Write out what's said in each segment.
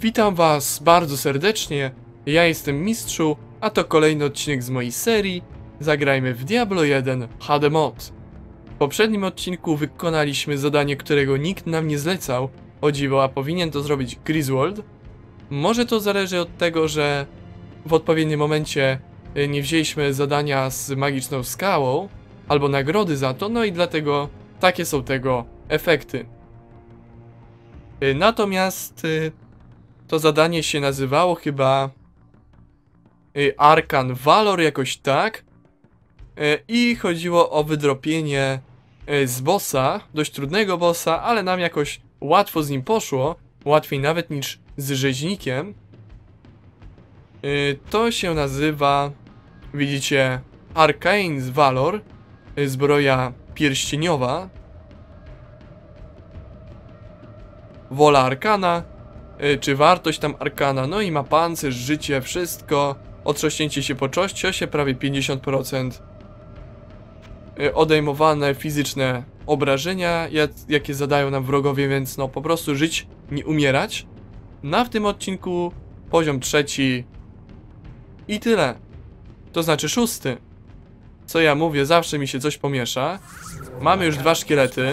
Witam Was bardzo serdecznie. Ja jestem Mistrzu, a to kolejny odcinek z mojej serii Zagrajmy w Diablo 1 HD Mod. W poprzednim odcinku wykonaliśmy zadanie, którego nikt nam nie zlecał. O dziwo, a powinien to zrobić Griswold. Może to zależy od tego, że w odpowiednim momencie y, nie wzięliśmy zadania z magiczną skałą, albo nagrody za to, no i dlatego takie są tego efekty. Y, Natomiast y, to zadanie się nazywało chyba y, Arkan Valor, jakoś tak. Y, I chodziło o wydropienie y, z bossa, dość trudnego bossa, ale nam jakoś łatwo z nim poszło. Łatwiej nawet niż z rzeźnikiem. To się nazywa, widzicie, Arcane's Valor, zbroja pierścieniowa. Wola Arkana, czy wartość tam Arkana, no i ma pancerz, życie, wszystko. Otrząśnięcie się po ciosie, prawie 50%. Y, Odejmowane fizyczne obrażenia, jak- jakie zadają nam wrogowie, więc no po prostu żyć, nie umierać. Na w tym odcinku poziom trzeci i tyle. To znaczy szósty. Co ja mówię, zawsze mi się coś pomiesza. Mamy już dwa szkielety.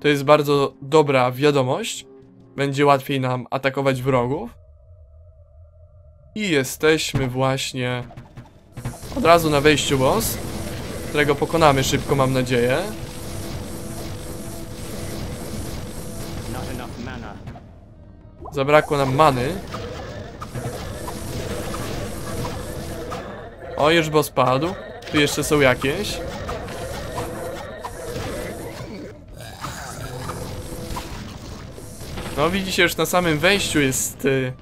To jest bardzo dobra wiadomość. Będzie łatwiej nam atakować wrogów. I jesteśmy właśnie od razu na wejściu boss, którego pokonamy szybko, mam nadzieję. Zabrakło nam many. O, już boss padł. Tu jeszcze są jakieś. No widzicie, już na samym wejściu jest y,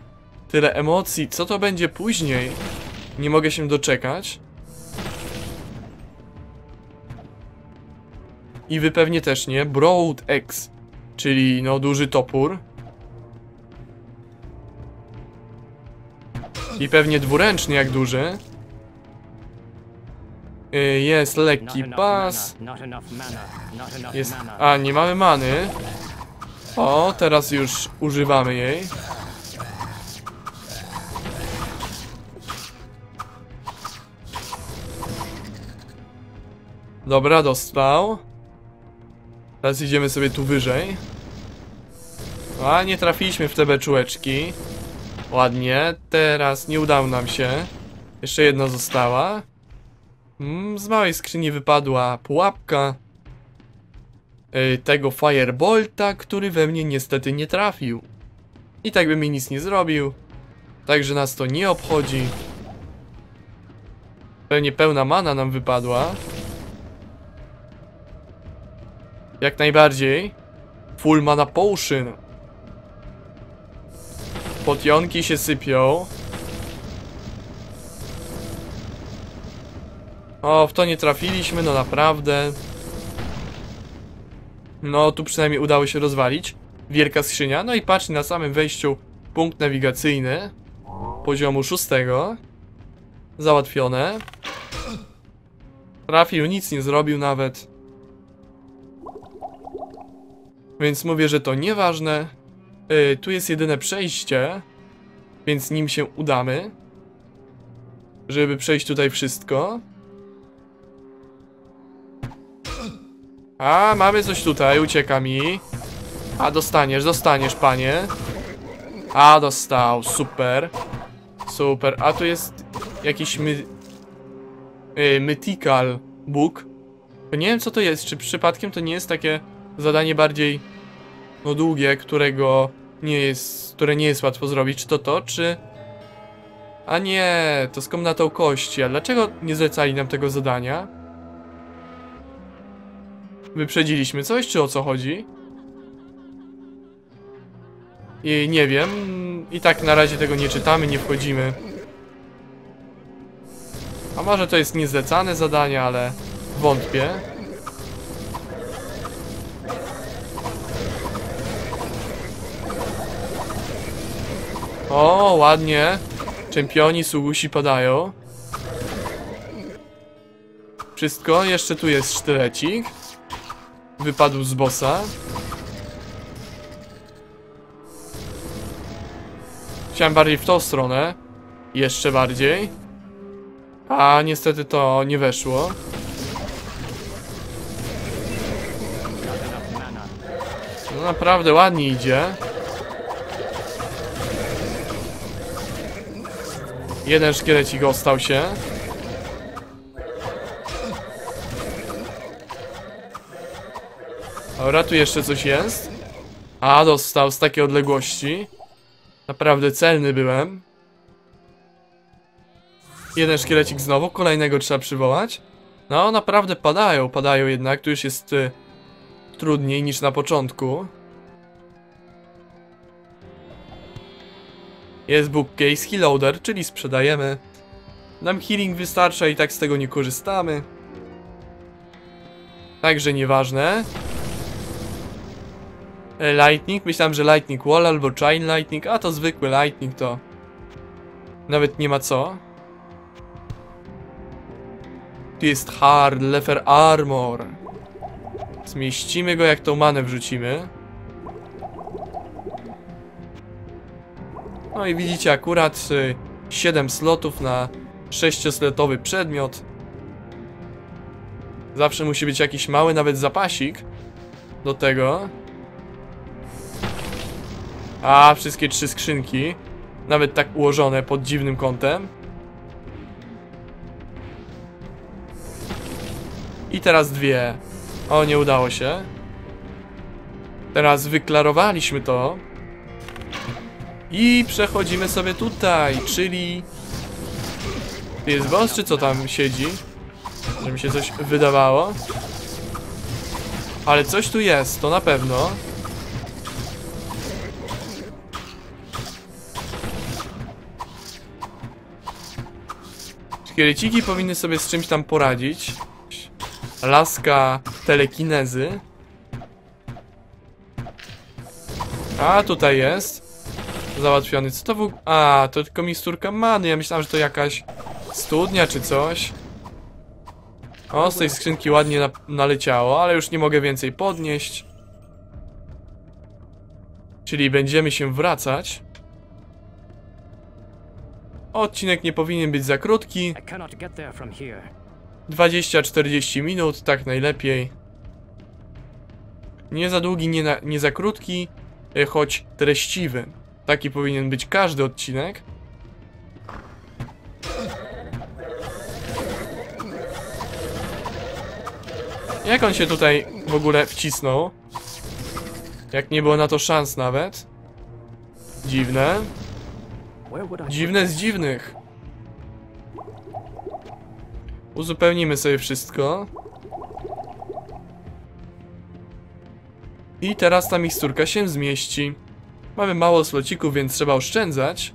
tyle emocji. Co to będzie później? Nie mogę się doczekać. I wy pewnie też nie. Broad X, czyli no duży topór. I pewnie dwuręczny jak duży. Y, Jest lekki pas. Jest. A, nie mamy many. O, teraz już używamy jej. Dobra, dostał. Teraz idziemy sobie tu wyżej. A, nie trafiliśmy w te beczułeczki. Ładnie. Teraz nie udało nam się. Jeszcze jedna została. Mm, z małej skrzyni wypadła pułapka tego Firebolta, który we mnie niestety nie trafił. I tak by mi nic nie zrobił. Także nas to nie obchodzi. Pewnie pełna mana nam wypadła. Jak najbardziej. Full mana potion. Potionki się sypią. O, w to nie trafiliśmy, no naprawdę. No, tu przynajmniej udało się rozwalić. Wielka skrzynia. No i patrz na samym wejściu punkt nawigacyjny poziomu szóstego. Załatwione. Trafił, nic nie zrobił nawet. Więc mówię, że to nieważne. Yy, tu jest jedyne przejście, więc nim się udamy. Żeby przejść tutaj wszystko. A, mamy coś tutaj, ucieka mi. A, dostaniesz, dostaniesz, panie. A, dostał, super. Super, a tu jest jakiś my... Yy, mythical book. Nie wiem, co to jest, czy przypadkiem to nie jest takie zadanie bardziej... No długie, którego nie jest... które nie jest łatwo zrobić, czy to to, czy... A nie, to z komnatą kości, a dlaczego nie zlecali nam tego zadania? Wyprzedziliśmy coś, czy o co chodzi? I nie wiem. I tak na razie tego nie czytamy, nie wchodzimy. A może to jest niezlecane zadanie, ale wątpię. O, ładnie. Czempioni Sugusi padają. Wszystko, jeszcze tu jest sztylecik. Wypadł z bossa. Chciałem bardziej w tą stronę. Jeszcze bardziej. A niestety to nie weszło. No naprawdę ładnie idzie. Jeden szkielecik ostał się. Dobra, tu jeszcze coś jest. A, dostał z takiej odległości. Naprawdę celny byłem. Jeden szkielecik znowu, kolejnego trzeba przywołać. No, naprawdę padają, padają jednak. Tu już jest y, trudniej niż na początku. Jest bookcase healoader, czyli sprzedajemy. Nam healing wystarcza i tak z tego nie korzystamy. Także nieważne. E, Lightning, myślałem, że Lightning Wall albo Chain Lightning, a to zwykły Lightning to... Nawet nie ma co. Tu jest Hard Lefer Armor. Zmieścimy go jak tą manę wrzucimy. No i widzicie akurat y, 7 slotów na 6-slotowy przedmiot. Zawsze musi być jakiś mały nawet zapasik do tego. A, wszystkie trzy skrzynki. Nawet tak ułożone pod dziwnym kątem. I teraz dwie. O, nie udało się. Teraz wyklarowaliśmy to. I przechodzimy sobie tutaj, czyli... Tu jest boss, czy co tam siedzi? Że mi się coś wydawało. Ale coś tu jest, to na pewno. Szkieleciki powinny sobie z czymś tam poradzić. Laska telekinezy. A, tutaj jest. Załatwiony. Co to w ogóle? A, to tylko misturka many. Ja myślałem, że to jakaś studnia czy coś. O, z tej skrzynki ładnie na naleciało, ale już nie mogę więcej podnieść. Czyli będziemy się wracać. Odcinek nie powinien być za krótki. I cannot get there from here. 20-40 minut, tak najlepiej. Nie za długi, nie, na, nie za krótki, e, choć treściwy. Taki powinien być każdy odcinek. Jak on się tutaj w ogóle wcisnął? Jak nie było na to szans nawet. Dziwne. Dziwne z dziwnych. Uzupełnimy sobie wszystko. I teraz ta miksturka się zmieści. Mamy mało slocików, więc trzeba oszczędzać.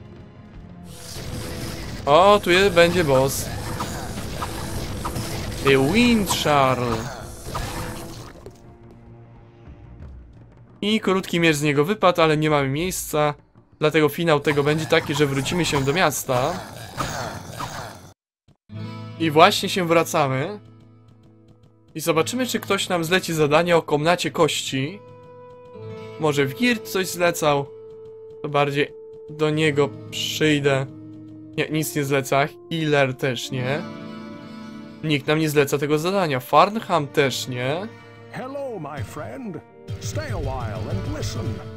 O, tu jest, będzie boss. The Wind Charl. I krótki miecz z niego wypadł, ale nie mamy miejsca. Dlatego finał tego będzie taki, że wrócimy się do miasta. I właśnie się wracamy. I zobaczymy, czy ktoś nam zleci zadanie o komnacie kości. Może Wirt coś zlecał. To bardziej do niego przyjdę. Nie, nic nie zleca. Healer też nie. Nikt nam nie zleca tego zadania. Farnham też nie. Hello, my friend. Stay a while and listen.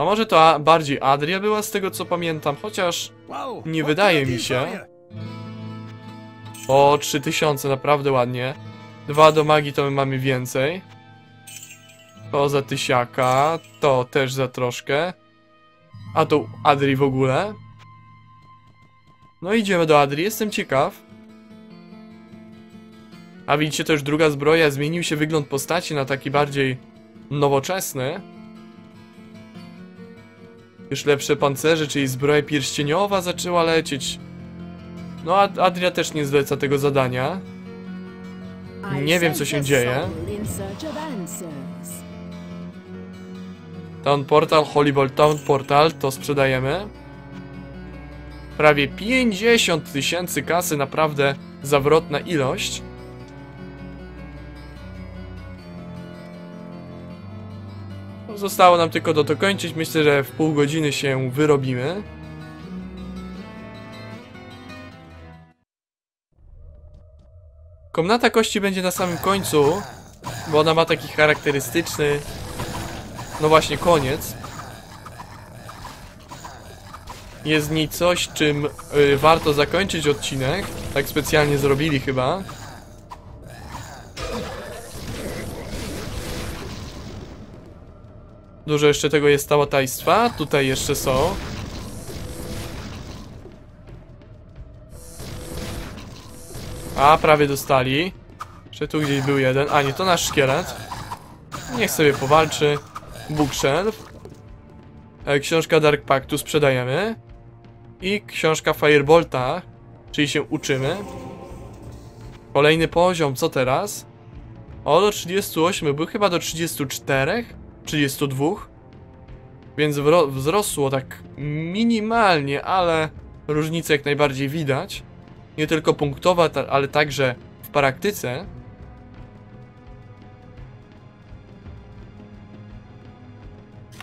A może to bardziej Adria była z tego co pamiętam, chociaż Nie wydaje mi się. O, 3000, naprawdę ładnie. Dwa do magii to my mamy więcej. To za tysiaka, to też za troszkę. A to Adri w ogóle. No idziemy do Adri, jestem ciekaw. A widzicie, to już druga zbroja, zmienił się wygląd postaci na taki bardziej nowoczesny. Już lepsze pancerze, czyli zbroja pierścieniowa zaczęła lecieć. No, a Adria też nie zleca tego zadania. Nie wiem, co się dzieje. Town Portal, Hollyball Town Portal, to sprzedajemy. Prawie 50 tysięcy kasy, naprawdę zawrotna ilość. zostało nam tylko do dokończyć. Myślę, że w pół godziny się wyrobimy. Komnata kości będzie na samym końcu, bo ona ma taki charakterystyczny, no właśnie, koniec. Jest w niej coś, czym y, warto zakończyć odcinek. Tak specjalnie zrobili chyba. Dużo jeszcze tego jest tałatajstwa. Tutaj jeszcze są. A, prawie dostali. Jeszcze tu gdzieś był jeden. A, nie, to nasz szkielet. Niech sobie powalczy. Bookshelf. E, Książka Dark Pactu sprzedajemy. I książka Firebolta, czyli się uczymy. Kolejny poziom, co teraz? O, do 38, był chyba do 34? 32? Więc wzrosło tak minimalnie, ale różnicę jak najbardziej widać. Nie tylko punktowa, ale także w praktyce.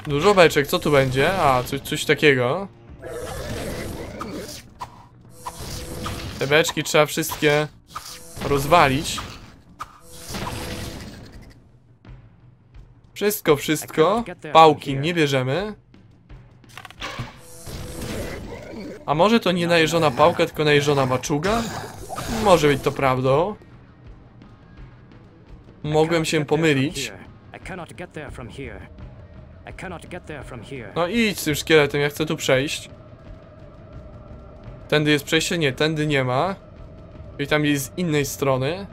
Dużo beczek, co tu będzie? A, coś, coś takiego. Te beczki trzeba wszystkie rozwalić. Wszystko, wszystko. Pałki nie bierzemy. A może to nie najeżona pałka, tylko najeżona maczuga? Może być to prawdą. Mogłem się pomylić. No idź z tym szkieletem, ja chcę tu przejść. Tędy jest przejście? Nie, tędy nie ma. I tam jest z innej strony.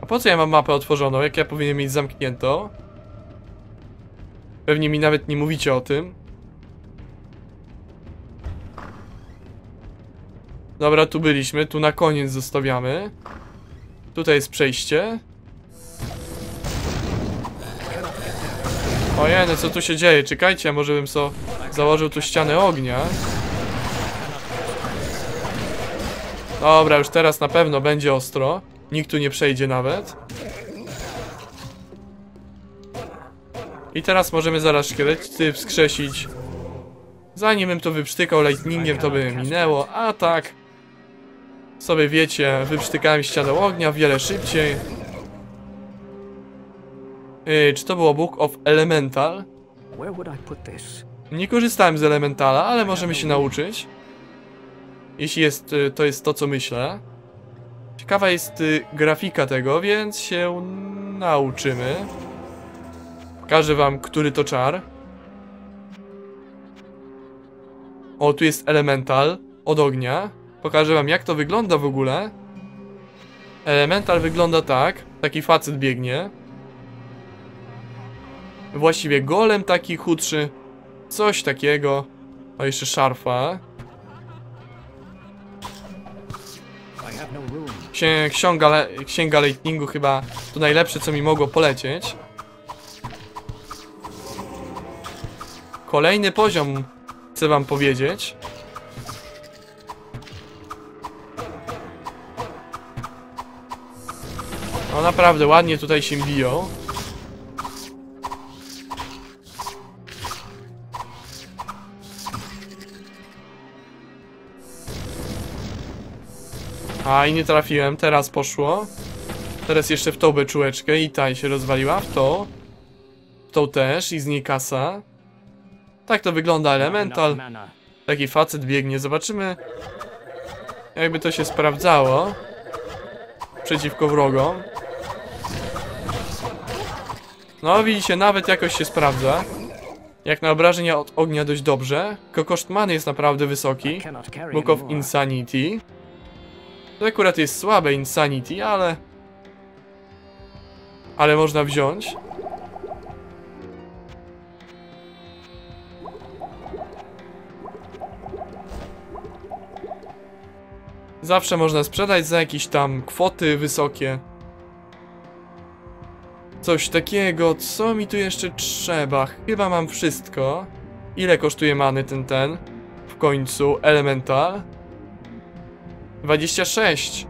A po co ja mam mapę otworzoną, jak ja powinienem mieć zamkniętą? Pewnie mi nawet nie mówicie o tym. Dobra, tu byliśmy, tu na koniec zostawiamy. Tutaj jest przejście. Ojej, no co tu się dzieje? Czekajcie, może bym so założył tu ścianę ognia. Dobra, już teraz na pewno będzie ostro. Nikt tu nie przejdzie nawet. I teraz możemy zaraz szkielety wskrzesić. Zanim bym to wyprztykał lightningiem, to by minęło, a tak... Sobie wiecie, wyprztykałem ścianę ognia wiele szybciej. Yy, czy to było Book of Elemental? Nie korzystałem z Elementala, ale możemy się nauczyć. Jeśli jest, y, to jest to, co myślę. Ciekawa jest y, grafika tego, więc się nauczymy. Pokażę wam, który to czar. O, tu jest Elemental od ognia. Pokażę wam, jak to wygląda w ogóle. Elemental wygląda tak. Taki facet biegnie. Właściwie golem taki chudszy. Coś takiego. O, jeszcze szarfa. Room. Księ ksiąga, le księga Lightningu chyba to najlepsze, co mi mogło polecieć. Kolejny poziom, chcę wam powiedzieć. No naprawdę ładnie tutaj się biją. A i nie trafiłem, teraz poszło. Teraz jeszcze w tą beczułeczkę i ta się rozwaliła, w to. W tą też i z niej kasa. Tak to wygląda Elemental. Taki facet biegnie, zobaczymy jakby to się sprawdzało przeciwko wrogom. No widzicie, nawet jakoś się sprawdza. Jak na obrażenia od ognia dość dobrze. Tylko koszt many jest naprawdę wysoki. Book of. Insanity. To akurat jest słabe Insanity, ale... Ale można wziąć. Zawsze można sprzedać za jakieś tam kwoty wysokie. Coś takiego, co mi tu jeszcze trzeba? Chyba mam wszystko. Ile kosztuje many ten ten? W końcu, Elemental. 26.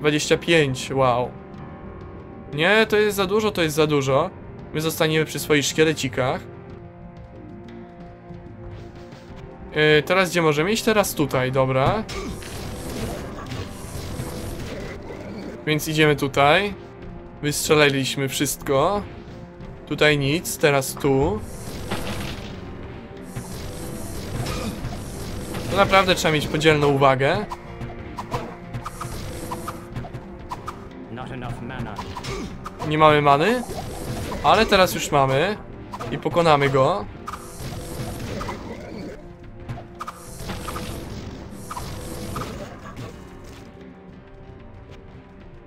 25, wow. Nie, to jest za dużo, to jest za dużo. My zostaniemy przy swoich szkielecikach. Yy, teraz gdzie możemy iść? Teraz tutaj, dobra. Więc idziemy tutaj. Wystrzelaliśmy wszystko. Tutaj nic, teraz tu. Naprawdę trzeba mieć podzielną uwagę. Nie mamy many, ale teraz już mamy i pokonamy go.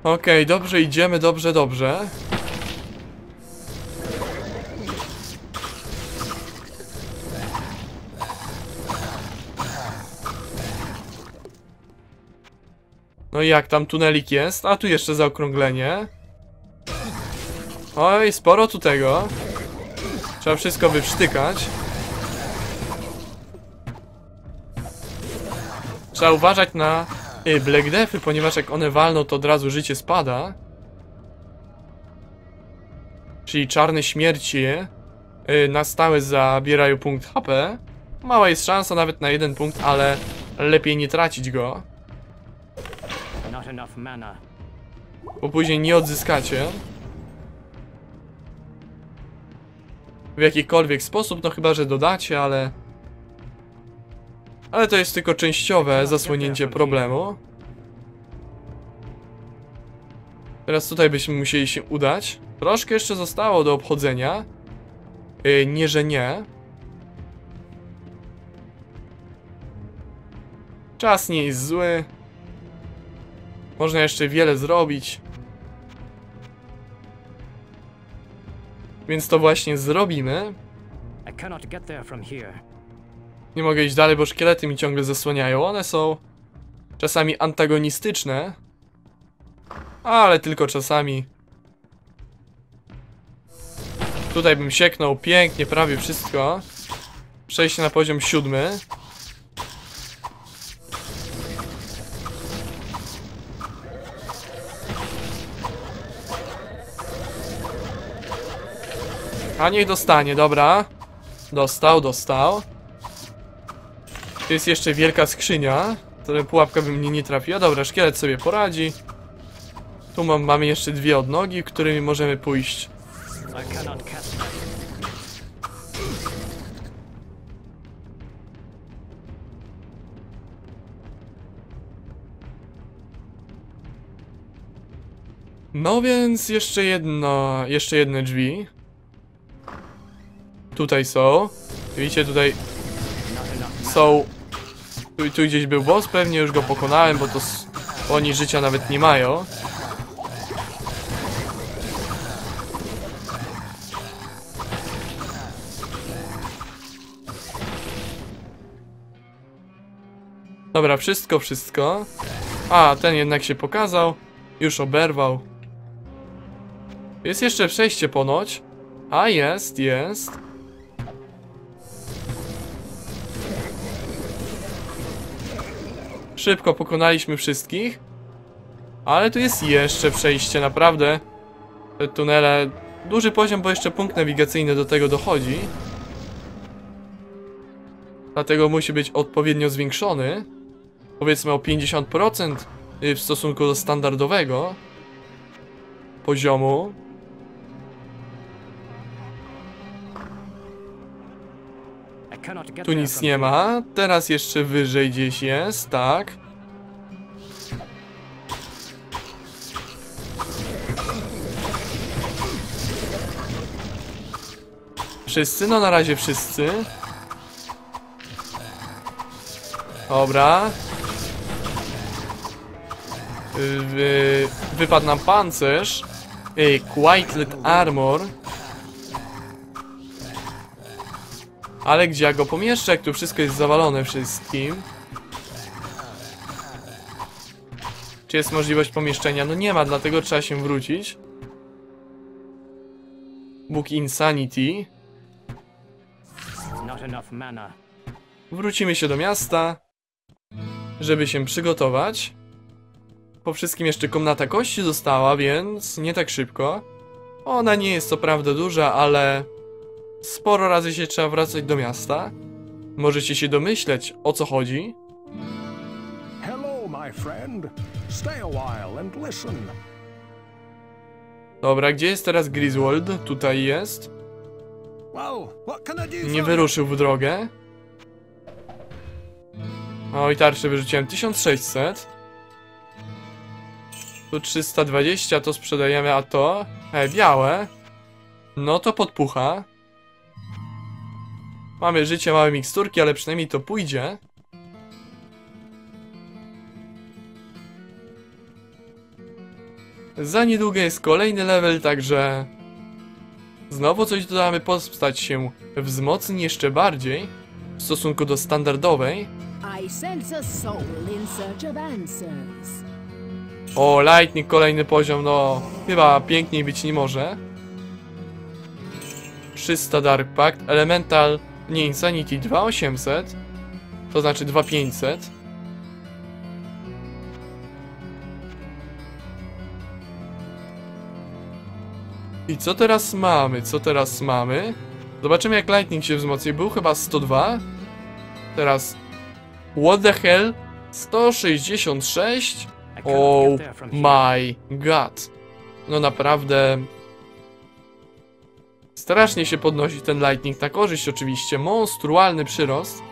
Okej, dobrze idziemy, dobrze, dobrze. No i jak tam tunelik jest? A tu jeszcze zaokrąglenie. Oj, sporo tu tego. Trzeba wszystko wyprztykać. Trzeba uważać na y, Black Deathy, ponieważ jak one walną, to od razu życie spada. Czyli czarne śmierci y, na stałe zabierają punkt HP. Mała jest szansa nawet na jeden punkt, ale lepiej nie tracić go. Bo później nie odzyskacie. w jakikolwiek sposób, no chyba, że dodacie, ale... Ale to jest tylko częściowe zasłonięcie problemu. Teraz tutaj byśmy musieli się udać. Troszkę jeszcze zostało do obchodzenia. Yy, nie, że nie. Czas nie jest zły. Można jeszcze wiele zrobić. Więc to właśnie zrobimy. Nie mogę iść dalej, bo szkielety mi ciągle zasłaniają. One są czasami antagonistyczne. Ale tylko czasami. Tutaj bym sieknął pięknie prawie wszystko. Przejście na poziom siódmy. A niech dostanie, dobra. Dostał, dostał. Tu jest jeszcze wielka skrzynia. Która pułapka by mnie nie trafiła. Dobra, szkielet sobie poradzi. Tu mam, mamy jeszcze dwie odnogi, którymi możemy pójść. No więc jeszcze jedno, jeszcze jedne drzwi. Tutaj są. Widzicie, tutaj są... Tu, tu gdzieś był boss, pewnie już go pokonałem, bo to oni życia nawet nie mają. Dobra, wszystko, wszystko. A, ten jednak się pokazał. Już oberwał. Jest jeszcze przejście ponoć. A, jest, jest. Szybko pokonaliśmy wszystkich. Ale tu jest jeszcze przejście, naprawdę. Te tunele... Duży poziom, bo jeszcze punkt nawigacyjny do tego dochodzi. Dlatego musi być odpowiednio zwiększony. Powiedzmy o 50% w stosunku do standardowego poziomu. Tu nic nie ma. Teraz jeszcze wyżej gdzieś jest, tak. Wszyscy? No na razie wszyscy. Dobra. Y, Wy, wypadł nam pancerz. Ej, Armor. Ale gdzie ja go pomieszczę, jak tu wszystko jest zawalone wszystkim? Czy jest możliwość pomieszczenia? No nie ma, dlatego trzeba się wrócić. Book Insanity. Wrócimy się do miasta, żeby się przygotować. Po wszystkim jeszcze komnata kości została, więc nie tak szybko. Ona nie jest co prawda duża, ale sporo razy się trzeba wracać do miasta. Możecie się domyśleć o co chodzi. Hello, my friend. Stay a while and listen. Dobra, gdzie jest teraz Griswold? Tutaj jest. Nie wyruszył w drogę. Oj, tarczę wyrzuciłem 1600. Tu 320, to sprzedajemy, a to... E, białe. No to podpucha. Mamy życie, małe miksturki, ale przynajmniej to pójdzie. Za niedługo jest kolejny level, także... Znowu coś dodamy, postać się wzmocni jeszcze bardziej w stosunku do standardowej. O, Lightning, kolejny poziom, no chyba piękniej być nie może. 300 Dark Pact, Elemental, nie Insanity 2800, to znaczy 2500. I co teraz mamy? Co teraz mamy? Zobaczymy jak Lightning się wzmocni. Był chyba 102. Teraz... What the hell? 166? I cannot Oh my god. No naprawdę. Strasznie się podnosi ten lightning na korzyść oczywiście. Monstrualny przyrost.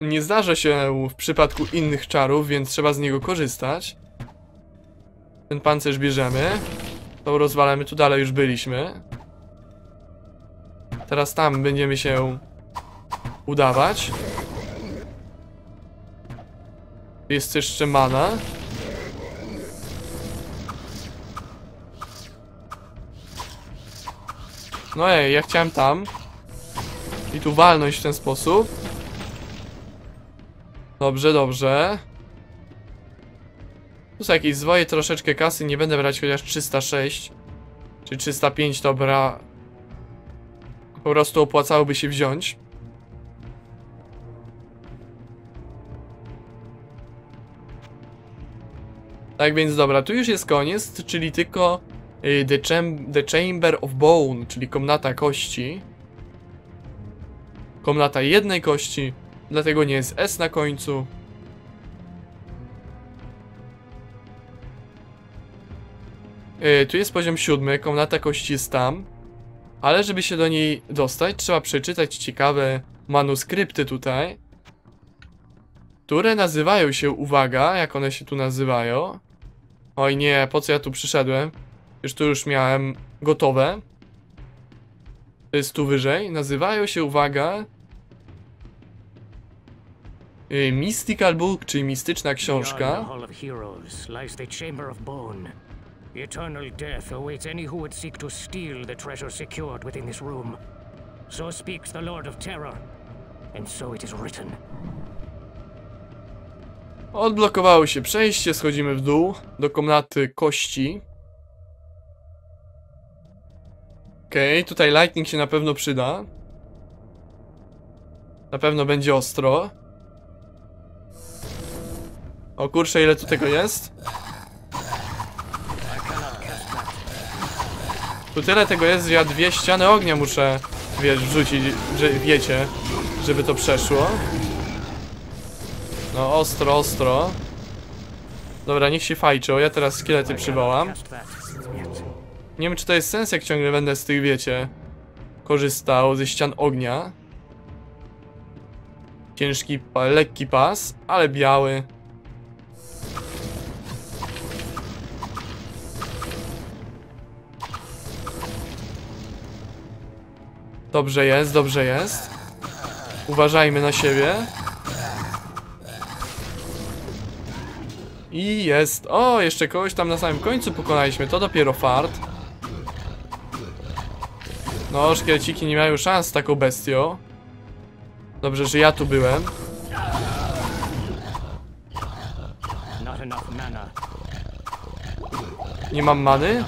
Nie zdarza się w przypadku innych czarów, więc trzeba z niego korzystać. Ten pancerz bierzemy. To rozwalamy, tu dalej już byliśmy. Teraz tam będziemy się udawać. Jest jeszcze mana. No ej, ja chciałem tam. I tu walnąć w ten sposób. Dobrze, dobrze. Tu są jakieś zwoje, troszeczkę kasy, nie będę brać chociaż 306. Czy 305 dobra. Po prostu opłacałoby się wziąć. Tak więc dobra, tu już jest koniec, czyli tylko the, cham the Chamber of Bone, czyli komnata kości. Komnata jednej kości, dlatego nie jest S na końcu. Y, tu jest poziom siódmy, komnata kości jest tam. Ale żeby się do niej dostać, trzeba przeczytać ciekawe manuskrypty tutaj. Które nazywają się, uwaga, jak one się tu nazywają. Oj nie, po co ja tu przyszedłem? Już tu już miałem gotowe. To jest tu wyżej. Nazywają się, uwaga... y, Mystical Book, czyli mistyczna książka. Eternal death awaits any who would seek to steal the treasure secured within this room. So speaks the Lord of Terror, and so it is written. Odblokowało się przejście, schodzimy w dół do komnaty kości. Okej, tutaj lightning się na pewno przyda. Na pewno będzie ostro. O kurczę, ile tu tego jest? Tu tyle tego jest, że ja dwie ściany ognia muszę, wiesz, wrzucić, że wiecie, żeby to przeszło. No, ostro, ostro. Dobra, niech się fajczą, ja teraz szkielety przywołam. Nie wiem, czy to jest sens, jak ciągle będę z tych, wiecie, korzystał ze ścian ognia. Ciężki, pa- lekki pas, ale biały. Dobrze jest, dobrze jest. Uważajmy na siebie. I jest. O, jeszcze kogoś tam na samym końcu pokonaliśmy. To dopiero fart. No, szkieleciki nie mają szans z taką bestią. Dobrze, że ja tu byłem. Nie mam many.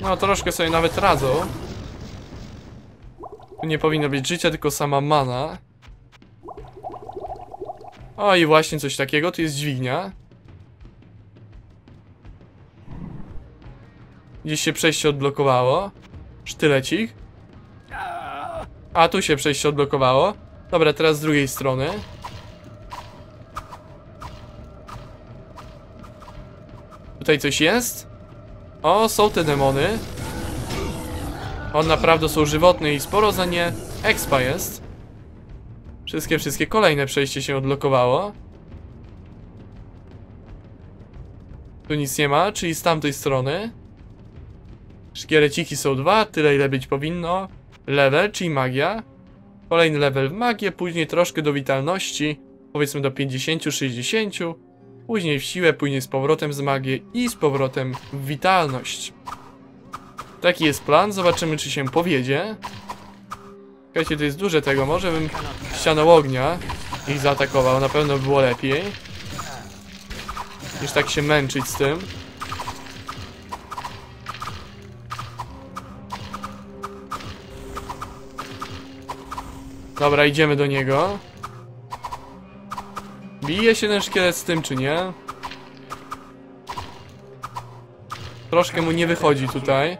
No, troszkę sobie nawet radzą. Tu nie powinno być życia, tylko sama mana. O, i właśnie coś takiego. Tu jest dźwignia. Gdzieś się przejście odblokowało. Sztylecik. A, tu się przejście odblokowało. Dobra, teraz z drugiej strony. Tutaj coś jest? O, są te demony. On naprawdę są żywotne i sporo za nie expa jest. Wszystkie, wszystkie kolejne przejście się odblokowało. Tu nic nie ma, czyli z tamtej strony. Szkieleciki są dwa, tyle ile być powinno. Level, czyli magia. Kolejny level w magię, później troszkę do witalności. Powiedzmy do 50-60. Później w siłę, później z powrotem z magię i z powrotem w witalność. Taki jest plan, zobaczymy czy się powiedzie. Słuchajcie, to jest duże tego, może bym ścianą ognia ich zaatakował, na pewno by było lepiej. Niż tak się męczyć z tym. Dobra, idziemy do niego. Bije się ten szkielet z tym, czy nie? Troszkę mu nie wychodzi tutaj.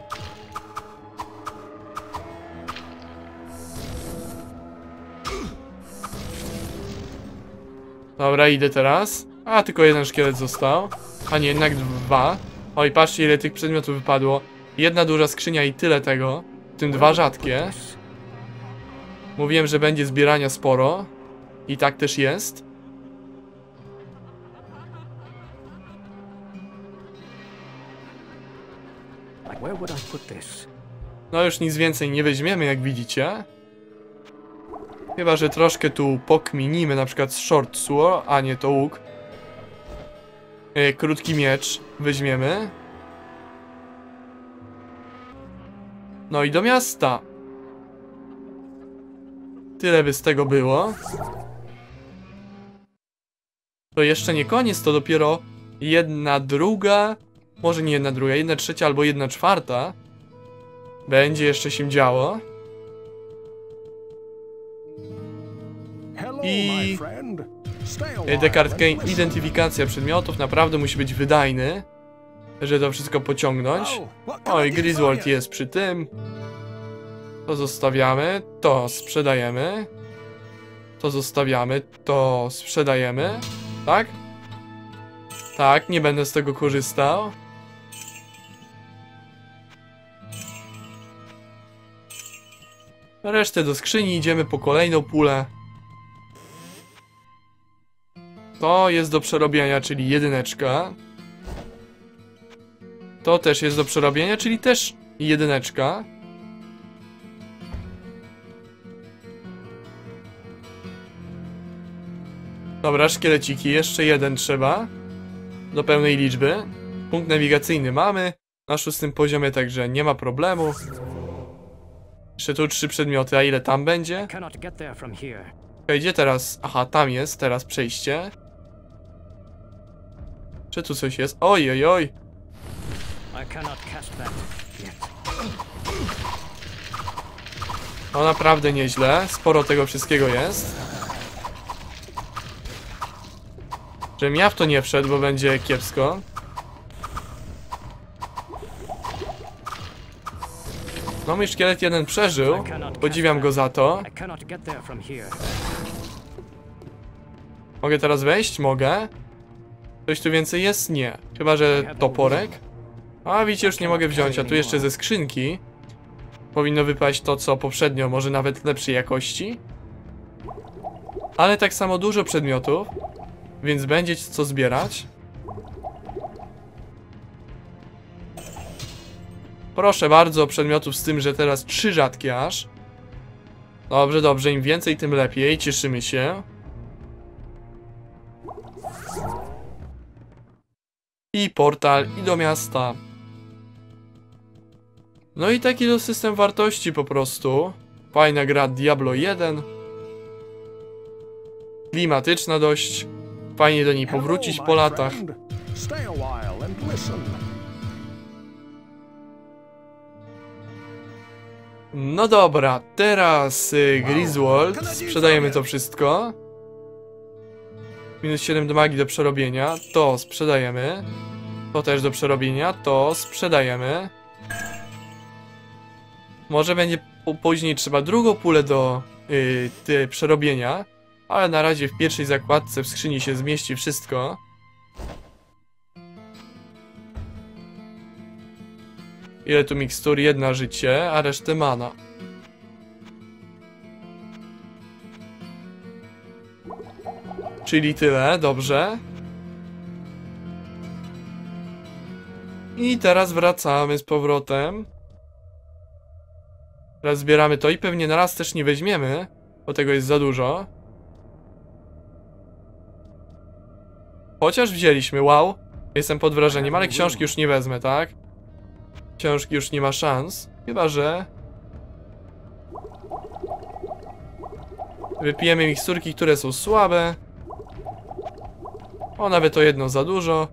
Dobra, idę teraz. A, tylko jeden szkielet został. A nie, jednak dwa. Oj, patrzcie ile tych przedmiotów wypadło. Jedna duża skrzynia i tyle tego. W tym dwa rzadkie. Mówiłem, że będzie zbierania sporo. I tak też jest. No już nic więcej nie weźmiemy, jak widzicie. Chyba, że troszkę tu pokminimy, na przykład short sword, a nie to łuk. E, krótki miecz weźmiemy. No i do miasta. Tyle by z tego było. To jeszcze nie koniec, to dopiero jedna druga, może nie jedna druga, jedna trzecia albo jedna czwarta. Będzie jeszcze się działo. I- Descartes Kane, identyfikacja przedmiotów naprawdę musi być wydajny, żeby to wszystko pociągnąć. Oj, Griswold jest przy tym. To zostawiamy, to sprzedajemy. To zostawiamy, to sprzedajemy. Tak? Tak, nie będę z tego korzystał. Resztę do skrzyni, idziemy po kolejną pulę. To jest do przerobienia, czyli jedyneczka. To też jest do przerobienia, czyli też jedyneczka. Dobra, szkieleciki, jeszcze jeden trzeba. Do pełnej liczby. Punkt nawigacyjny mamy. Na szóstym poziomie, także nie ma problemu. Jeszcze tu trzy przedmioty, a ile tam będzie? Okej, Gdzie teraz? Aha, tam jest, teraz przejście. Czy tu coś jest? Oj, oj, oj. No naprawdę nieźle. Sporo tego wszystkiego jest. Żebym ja w to nie wszedł, bo będzie kiepsko. No mój szkielet jeden przeżył. Podziwiam go za to. Mogę teraz wejść? Mogę. Coś tu więcej jest? Nie. Chyba, że toporek. A widzicie, już nie mogę wziąć, a tu jeszcze ze skrzynki. Powinno wypaść to, co poprzednio, może nawet lepszej jakości. Ale tak samo dużo przedmiotów, więc będzie co zbierać. Proszę bardzo, przedmiotów z tym, że teraz trzy rzadkie aż. Dobrze, dobrze, im więcej, tym lepiej, cieszymy się. I portal, i do miasta. No i taki to system wartości po prostu. Fajna gra Diablo 1. Klimatyczna dość. Fajnie do niej powrócić po latach. No dobra, teraz y, Griswold. Sprzedajemy to wszystko. Minus 7 do magii do przerobienia. To sprzedajemy. To też do przerobienia. To sprzedajemy. Może będzie później trzeba drugą pulę do y, ty, przerobienia. Ale na razie w pierwszej zakładce w skrzyni się zmieści wszystko. Ile tu mikstur? Jedna życie, a resztę mana. Czyli tyle, dobrze. I teraz wracamy z powrotem. Teraz zbieramy to i pewnie na raz też nie weźmiemy, bo tego jest za dużo. Chociaż wzięliśmy, wow. Jestem pod wrażeniem, ale książki już nie wezmę, tak? Książki już nie ma szans. Chyba, że... Wypijemy miksturki, które są słabe. O, nawet to jedno za dużo.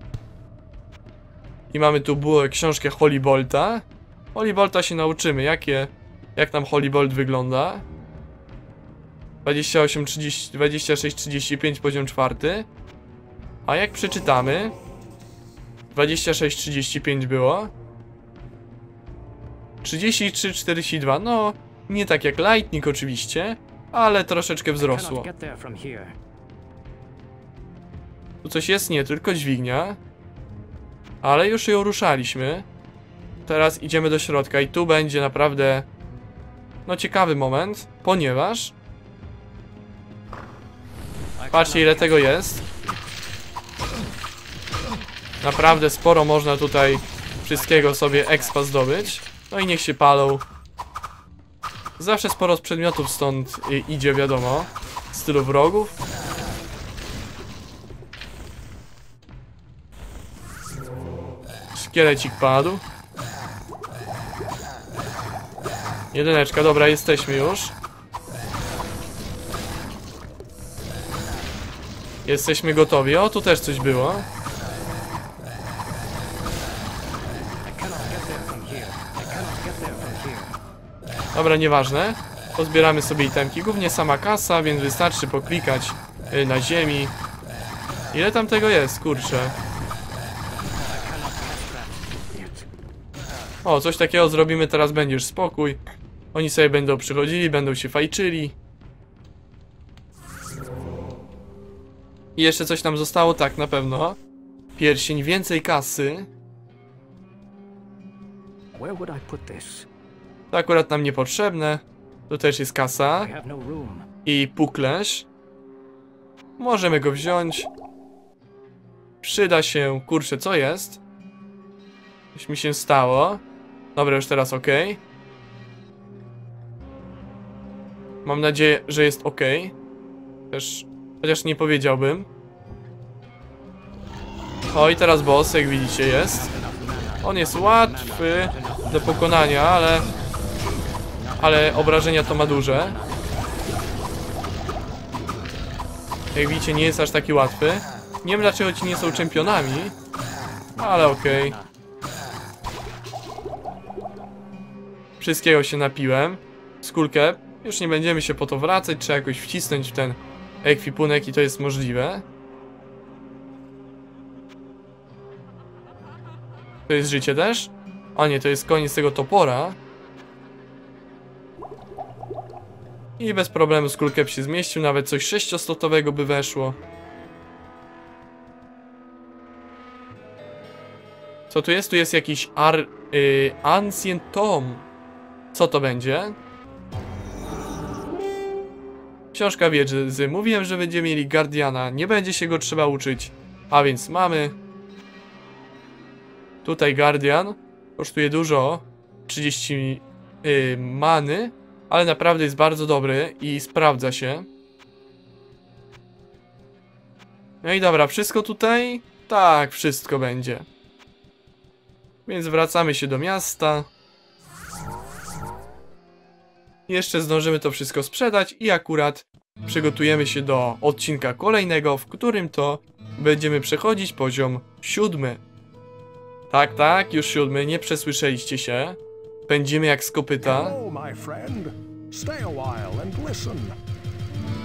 I mamy tu bułę, książkę Holy Bolta. Holy Bolta się nauczymy, jakie... Jak nam Holy Bolt wygląda. 28, 30, 26, 35, poziom czwarty. A jak przeczytamy... 26, 35 było. 33, 42, no... Nie tak jak Lightning oczywiście, ale troszeczkę wzrosło. Tu coś jest, nie tylko dźwignia. Ale już ją ruszaliśmy. Teraz idziemy do środka i tu będzie naprawdę... No ciekawy moment, ponieważ... Patrzcie ile tego jest. Naprawdę sporo można tutaj wszystkiego sobie expa zdobyć. No i niech się palą. Zawsze sporo z przedmiotów stąd idzie, wiadomo. Z stylu wrogów. Szkielecik padł. Jedyneczka, dobra, jesteśmy już. Jesteśmy gotowi. O, tu też coś było. Dobra, nieważne. Pozbieramy sobie itemki. Głównie sama kasa, więc wystarczy poklikać y, na ziemi. Ile tam tego jest? Kurczę. O, coś takiego zrobimy, teraz będziesz spokój. Oni sobie będą przychodzili, będą się fajczyli. I jeszcze coś nam zostało, tak, na pewno. Pierścień, więcej kasy. Where would I put this? To akurat nam niepotrzebne. Tu też jest kasa. I no puklerz. Możemy go wziąć. Przyda się. Kurczę, co jest? Coś mi się stało. Dobra, już teraz ok. Mam nadzieję, że jest ok. Też, chociaż nie powiedziałbym. O, i teraz boss, jak widzicie, jest. On jest łatwy do pokonania, ale... Ale obrażenia to ma duże. Jak widzicie, nie jest aż taki łatwy. Nie wiem dlaczego ci nie są czempionami, ale okej. Wszystkiego się napiłem. Skulkę. Już nie będziemy się po to wracać, trzeba jakoś wcisnąć w ten ekwipunek i to jest możliwe. To jest życie też? A nie, to jest koniec tego topora. I bez problemu skulkep się zmieścił, nawet coś sześcioslotowego by weszło. Co tu jest? Tu jest jakiś ar... Y, Ancient Tom. Co to będzie? Książka wiedzy. Mówiłem, że będziemy mieli Guardiana. Nie będzie się go trzeba uczyć. A więc mamy... Tutaj Guardian. Kosztuje dużo. 30 y, many. Ale naprawdę jest bardzo dobry i sprawdza się. No i dobra, wszystko tutaj? Tak, wszystko będzie. Więc wracamy się do miasta. Jeszcze zdążymy to wszystko sprzedać i akurat przygotujemy się do odcinka kolejnego, w którym to będziemy przechodzić poziom siódmy. Tak, tak, już siódmy, nie przesłyszeliście się. Pędzimy jak z kopyta.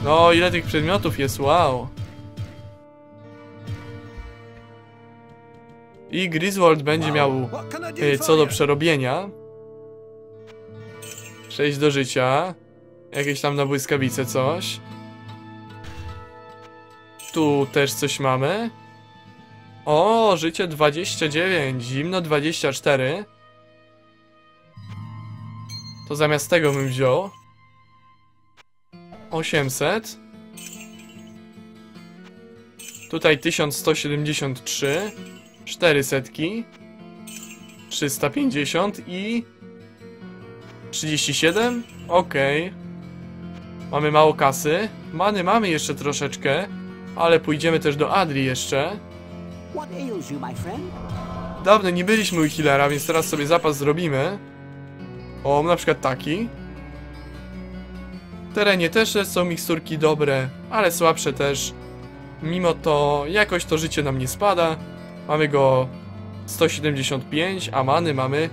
No, ile tych przedmiotów jest, wow. I Griswold będzie miał y, co do przerobienia. 6 do życia. Jakieś tam na błyskawice coś. Tu też coś mamy. O, życie 29, zimno 24. To zamiast tego bym wziął 800 Tutaj 1173 400 350 i 37? Okej. Mamy mało kasy. Many mamy jeszcze troszeczkę, ale pójdziemy też do Adri jeszcze. Dawno nie byliśmy u healera, więc teraz sobie zapas zrobimy. O, na przykład taki. W terenie też są miksturki dobre, ale słabsze też. Mimo to jakoś to życie nam nie spada. Mamy go 175, a many mamy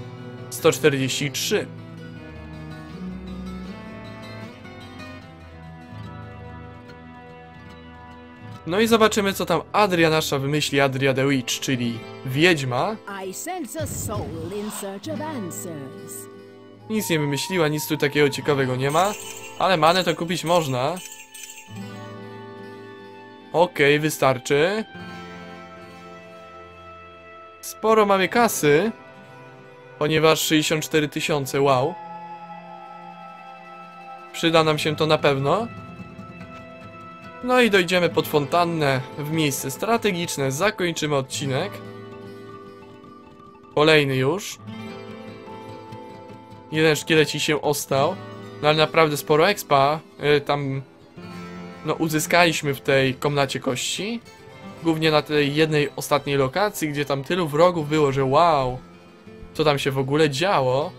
143. No i zobaczymy co tam Adria nasza wymyśli, Adria the Witch, czyli Wiedźma. Nic nie wymyśliła, nic tu takiego ciekawego nie ma. Ale manę to kupić można. Okej, wystarczy. Sporo mamy kasy. Ponieważ 64 tysiące, wow. Przyda nam się to na pewno. No i dojdziemy pod fontannę w miejsce strategiczne. Zakończymy odcinek. Kolejny już. Jeden szkieleci się ostał. No ale naprawdę sporo expa. y, tam no uzyskaliśmy w tej komnacie kości. Głównie na tej jednej ostatniej lokacji, gdzie tam tylu wrogów było, że wow. Co tam się w ogóle działo.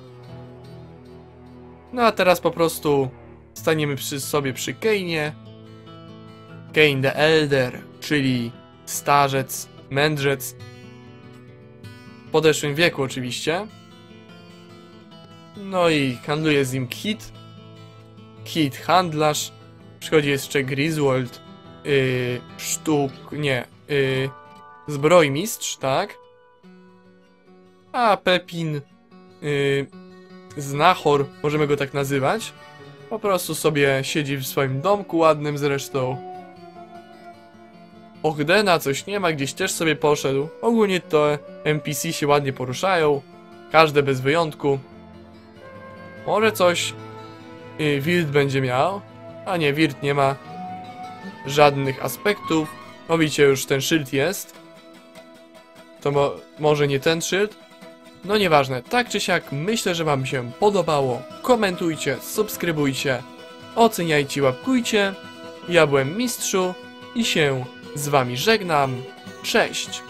No a teraz po prostu staniemy przy sobie przy Kane'ie. Kane the Elder, czyli starzec, mędrzec. W podeszłym wieku oczywiście. No i handluje z nim Kit. Kit handlarz. Przychodzi jeszcze Griswold. Yy, sztuk. Nie. Yy, zbrojmistrz, tak? A Pepin. Yy, znachor, możemy go tak nazywać. Po prostu sobie siedzi w swoim domku ładnym zresztą. Ogdena coś nie ma, gdzieś też sobie poszedł. Ogólnie to NPC się ładnie poruszają. Każde bez wyjątku. Może coś yy, Wirt będzie miał, a nie, Wirt nie ma żadnych aspektów. No widzicie, już ten szyld jest. To mo może nie ten szyld? No nieważne, tak czy siak, myślę, że wam się podobało. Komentujcie, subskrybujcie, oceniajcie, łapkujcie. Ja byłem Mistrzu i się z wami żegnam. Cześć!